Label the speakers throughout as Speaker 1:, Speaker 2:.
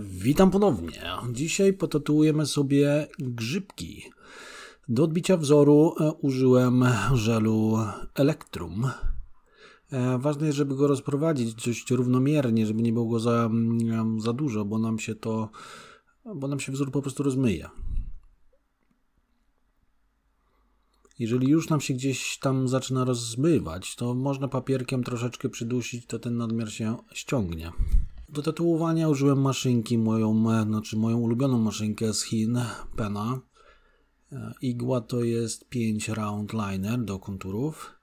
Speaker 1: Witam ponownie. Dzisiaj potytułujemy sobie grzybki. Do odbicia wzoru e, użyłem żelu Electrum. E, ważne jest, żeby go rozprowadzić dość równomiernie, żeby nie było go za, za dużo, bo nam się to, bo nam się wzór po prostu rozmyje. Jeżeli już nam się gdzieś tam zaczyna rozmywać, to można papierkiem troszeczkę przydusić, to ten nadmiar się ściągnie. Do tatuowania użyłem maszynki, moją, znaczy moją ulubioną maszynkę z Chin, Pena. E, igła to jest 5 round liner do konturów.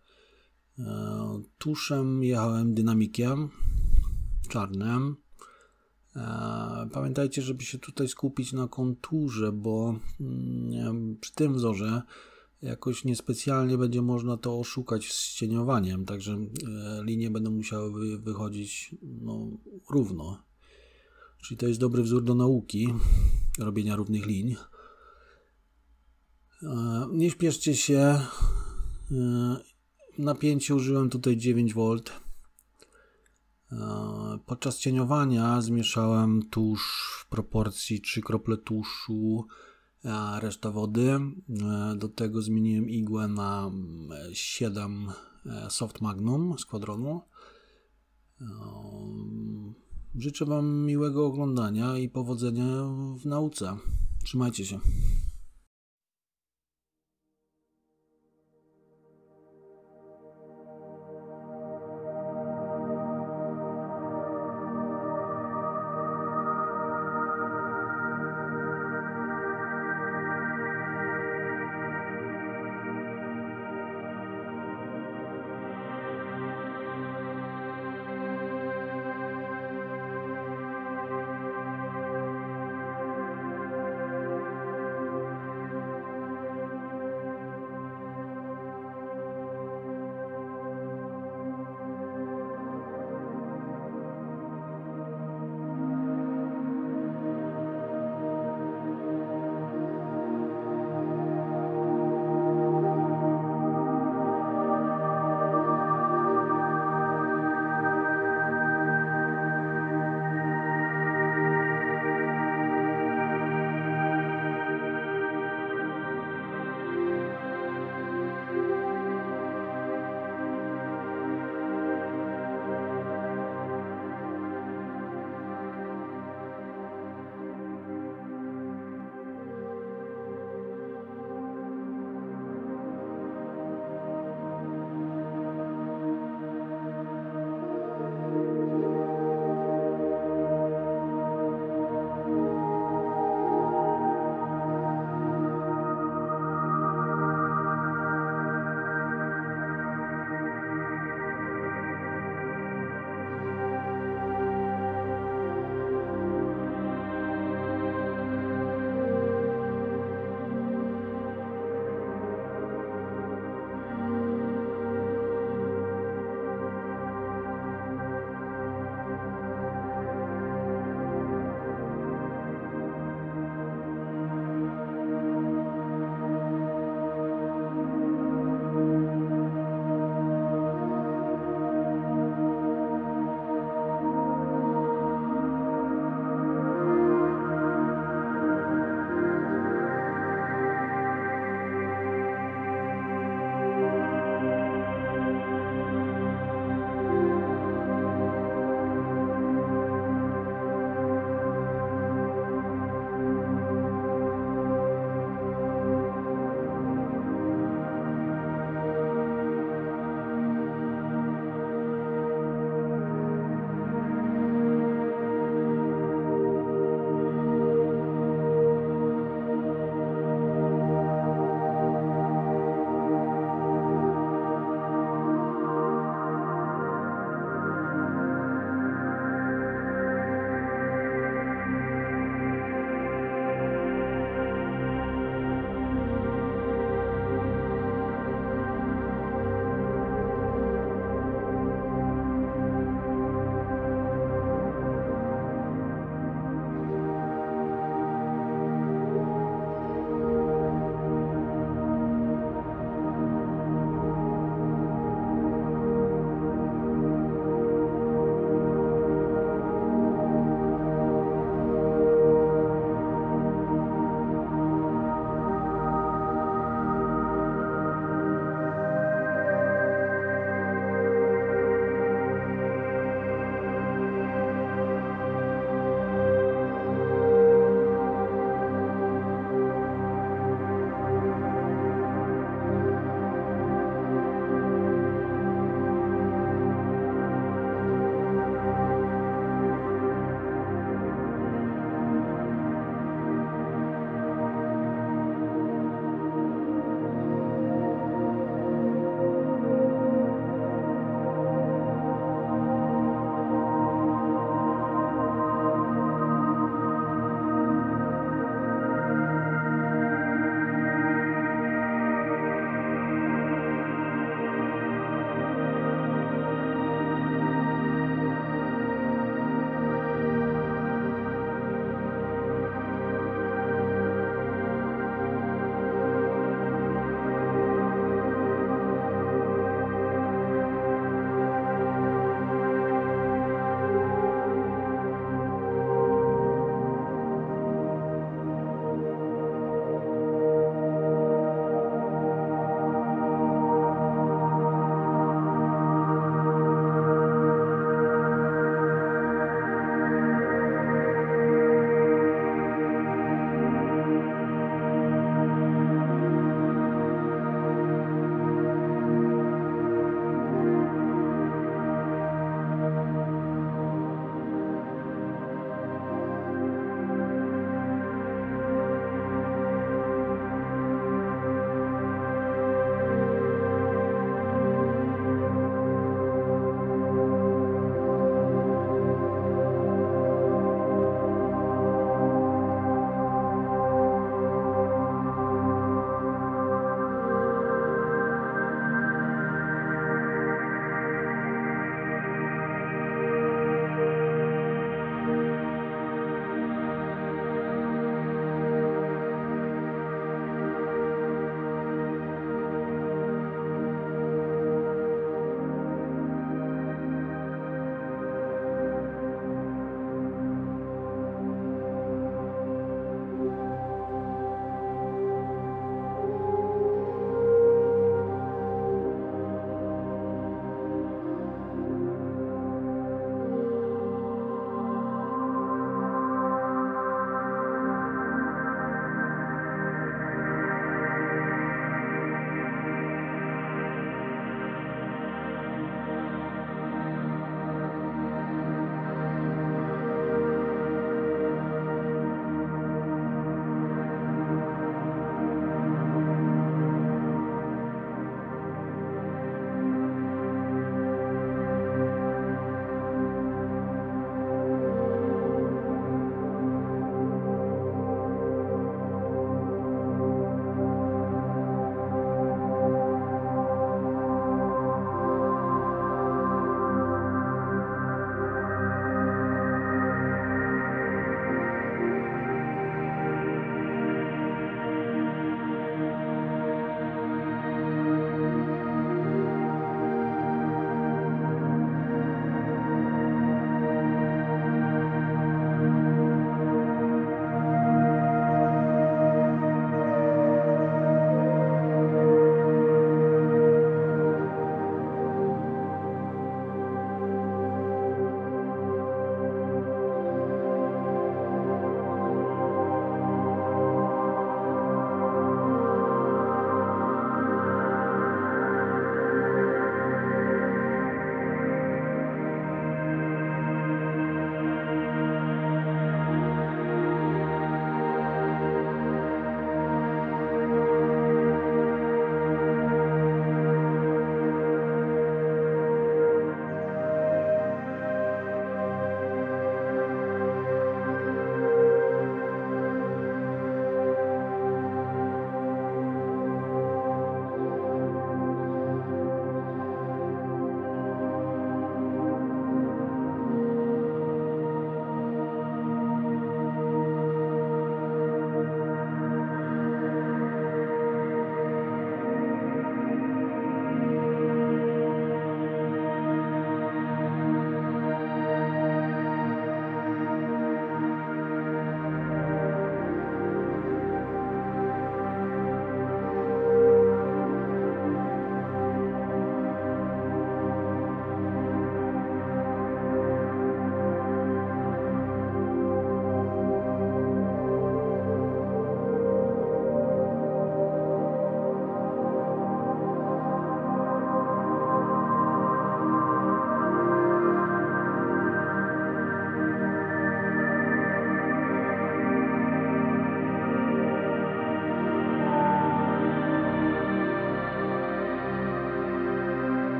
Speaker 1: E, tuszem jechałem dynamikiem czarnym. E, pamiętajcie, żeby się tutaj skupić na konturze, bo mm, przy tym wzorze jakoś niespecjalnie będzie można to oszukać z cieniowaniem, także e, linie będą musiały wychodzić no, równo. Czyli to jest dobry wzór do nauki robienia równych linii. E, nie śpieszcie się. E, napięcie użyłem tutaj 9V. Podczas cieniowania zmieszałem tusz w proporcji 3 krople tuszu a reszta wody. E, do tego zmieniłem igłę na 7 e, Soft Magnum z kwadronu. E, życzę Wam miłego oglądania i powodzenia w nauce. Trzymajcie się.